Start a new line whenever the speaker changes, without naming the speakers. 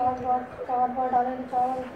चावल चावल डाले चावल